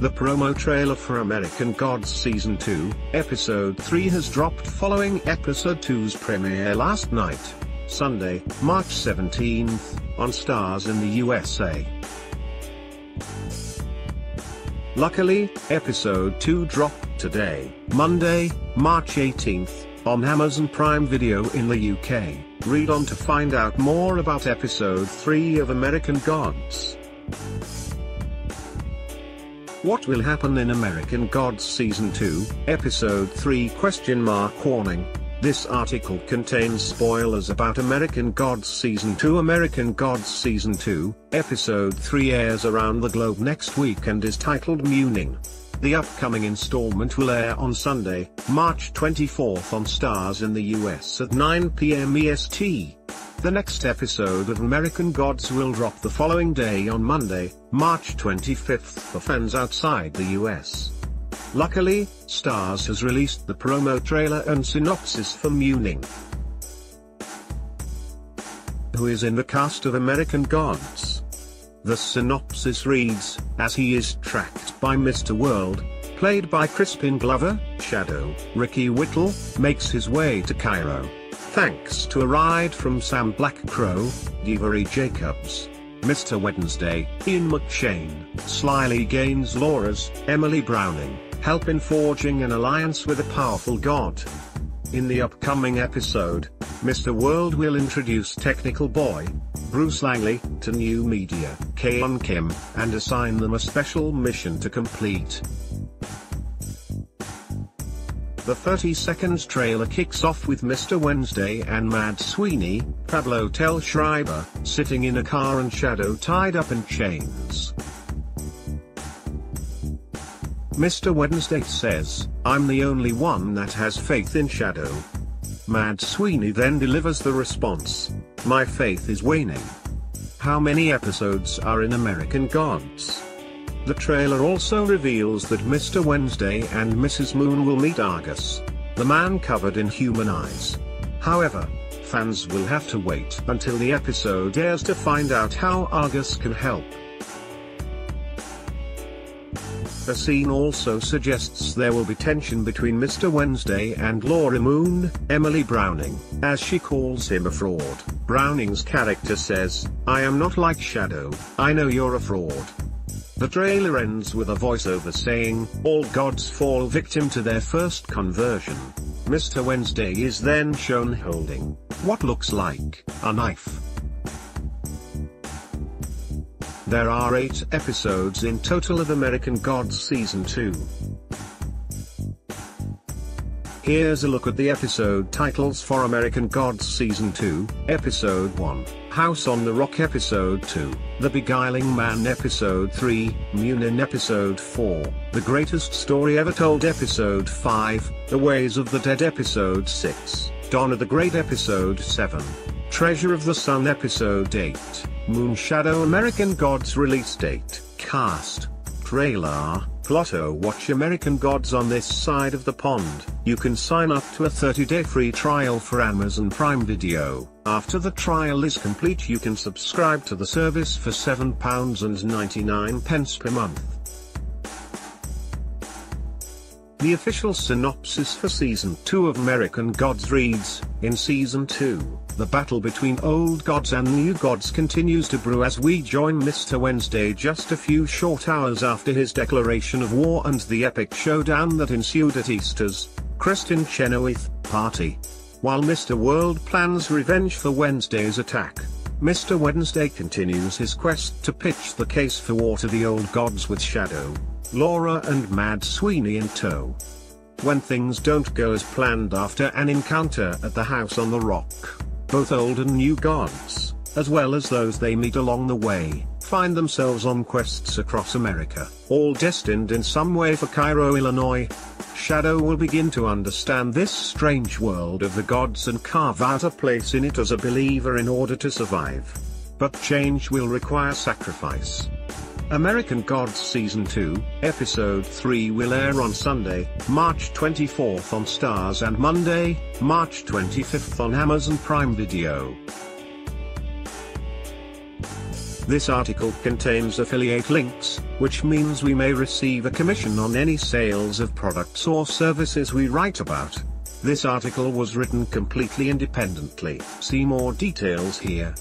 The promo trailer for American Gods Season 2, Episode 3 has dropped following Episode 2's premiere last night, Sunday, March 17th, on Starz in the USA. Luckily, Episode 2 dropped today, Monday, March 18th, on Amazon Prime Video in the UK. Read on to find out more about Episode 3 of American Gods. What will happen in American Gods Season 2, Episode 3 question mark warning. This article contains spoilers about American Gods Season 2 American Gods Season 2, Episode 3 airs around the globe next week and is titled Muninn. The upcoming installment will air on Sunday, March 24th on Starz in the US at 9 p.m. EST. The next episode of American Gods will drop the following day on Monday, March 25th for fans outside the US. Luckily, Starz has released the promo trailer and synopsis for Muninn. Who is in the cast of American Gods? The synopsis reads, as he is tracked by Mr. World, played by Crispin Glover, Shadow, Ricky Whittle, makes his way to Cairo. Thanks to a ride from Sam Blackcrow, Devery Jacobs, Mr. Wednesday, Ian McShane, slyly gains Laura's, Emily Browning, help in forging an alliance with a powerful god. In the upcoming episode, Mr. World will introduce Technical Boy, Bruce Langley, to new media, Kahyun Kim, and assign them a special mission to complete. The 30 seconds trailer kicks off with Mr. Wednesday and Mad Sweeney, Pablo Tel Schreiber, sitting in a car and Shadow tied up in chains. Mr. Wednesday says, I'm the only one that has faith in Shadow. Mad Sweeney then delivers the response, My faith is waning. How many episodes are in American Gods? The trailer also reveals that Mr. Wednesday and Mrs. Moon will meet Argus, the man covered in human eyes. However, fans will have to wait until the episode airs to find out how Argus can help. The scene also suggests there will be tension between Mr. Wednesday and Laura Moon, Emily Browning, as she calls him a fraud. Browning's character says, I am not like Shadow, I know you're a fraud. The trailer ends with a voiceover saying, all gods fall victim to their first conversion. Mr. Wednesday is then shown holding, what looks like, a knife. There are 8 episodes in total of American Gods Season 2. Here's a look at the episode titles for American Gods Season 2, Episode 1, House on the Rock Episode 2, The Beguiling Man Episode 3, Muninn Episode 4, The Greatest Story Ever Told Episode 5, The Ways of the Dead Episode 6, Donar the Great Episode 7, Treasure of the Sun Episode 8, Moon Shadow American Gods Release Date, Cast, Trailer, Plotto Watch American Gods on this side of the pond. You can sign up to a 30-day free trial for Amazon Prime Video. After the trial is complete you can subscribe to the service for £7.99 per month. The official synopsis for Season 2 of American Gods reads, In Season 2, the battle between old gods and new gods continues to brew as we join Mr. Wednesday just a few short hours after his declaration of war and the epic showdown that ensued at Easter's, Kristin Chenoweth, party. While Mr. World plans revenge for Wednesday's attack, Mr. Wednesday continues his quest to pitch the case for war to the old gods with Shadow, Laura and Mad Sweeney in tow. When things don't go as planned after an encounter at the House on the Rock, both old and new gods, as well as those they meet along the way, find themselves on quests across America, all destined in some way for Cairo, Illinois. Shadow will begin to understand this strange world of the gods and carve out a place in it as a believer in order to survive. But change will require sacrifice. American Gods Season 2, Episode 3 will air on Sunday, March 24th on Starz and Monday, March 25th on Amazon Prime Video. This article contains affiliate links, which means we may receive a commission on any sales of products or services we write about. This article was written completely independently. See more details here.